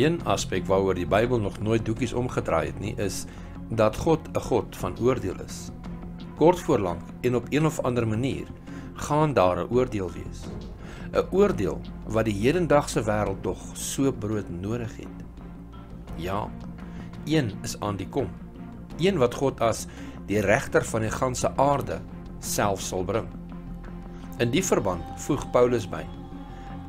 Een aspek waaroor die Bybel nog nooit doekies omgedraai het nie, is dat God 'n God van oordeel is. Kort voor lank en op een of ander manier gaan daar 'n oordeel wees. 'n Oordeel wat die hedendaagse wêreld tog so brood nodig het. Ja, een is aan die kom. Een wat God as die regter van die ganse aarde self sal bring. In die verband voeg Paulus by: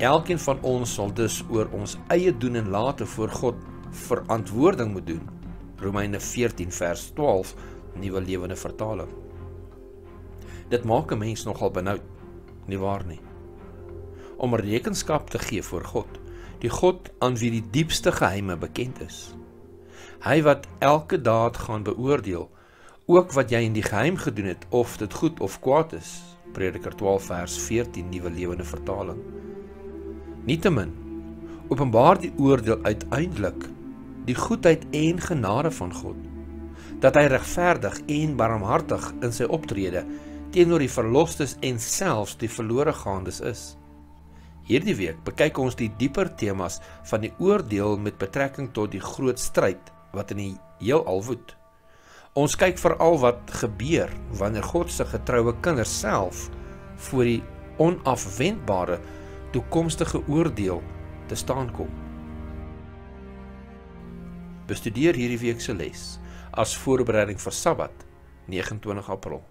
Elkeen van ons sal dus oor ons eie doen en late voor God verantwoording moet doen. Romeine 14 vers 12 Nuwe Lewende Vertaling. Dit maak 'n mens nogal benoud, nie waar nie? Om rekenskap te gee voor God, die God aan wie die diepste geheime bekend is. Hy wat elke daad gaan beoordeel, ook wat jy in die geheim gedoen het of dit goed of kwaad is. Prediker 12 vers 14 Nuwe Lewende Vertaling. Nietemin openbaar die oordeel uiteindelik die goedheid en genade van God dat hy regverdig en barmhartig in sy optrede teenoor die verlosters en selfs die verlore gaandes is. Hierdie week bekyk ons die dieper temas van die oordeel met betrekking tot die groot stryd wat in die heelal woed. Ons kyk veral wat gebeur wanneer God se getroue kinders self voor die onafwendbare toekomstige oordeel te staan kom. Bestudeer hierdie week se les as voorbereiding vir Sabbat 29 April.